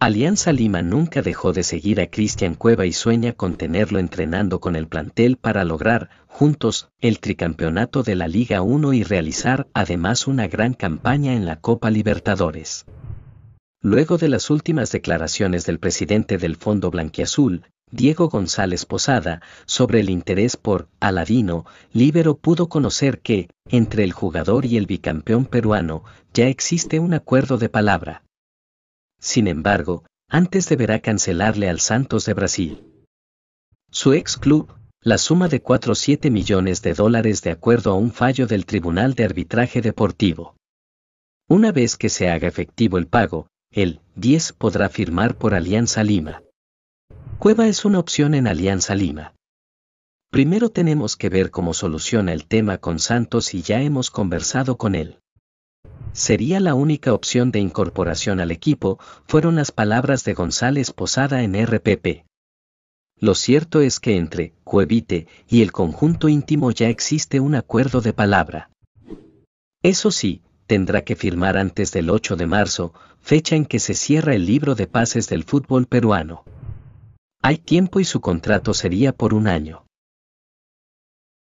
Alianza Lima nunca dejó de seguir a Cristian Cueva y sueña con tenerlo entrenando con el plantel para lograr, juntos, el tricampeonato de la Liga 1 y realizar además una gran campaña en la Copa Libertadores. Luego de las últimas declaraciones del presidente del Fondo Blanquiazul, Diego González Posada, sobre el interés por Aladino, Libero pudo conocer que, entre el jugador y el bicampeón peruano, ya existe un acuerdo de palabra sin embargo, antes deberá cancelarle al Santos de Brasil. Su ex club, la suma de 4,7 millones de dólares de acuerdo a un fallo del Tribunal de Arbitraje Deportivo. Una vez que se haga efectivo el pago, el 10 podrá firmar por Alianza Lima. Cueva es una opción en Alianza Lima. Primero tenemos que ver cómo soluciona el tema con Santos y ya hemos conversado con él. Sería la única opción de incorporación al equipo, fueron las palabras de González Posada en RPP. Lo cierto es que entre Cuevite y el conjunto íntimo ya existe un acuerdo de palabra. Eso sí, tendrá que firmar antes del 8 de marzo, fecha en que se cierra el libro de pases del fútbol peruano. Hay tiempo y su contrato sería por un año.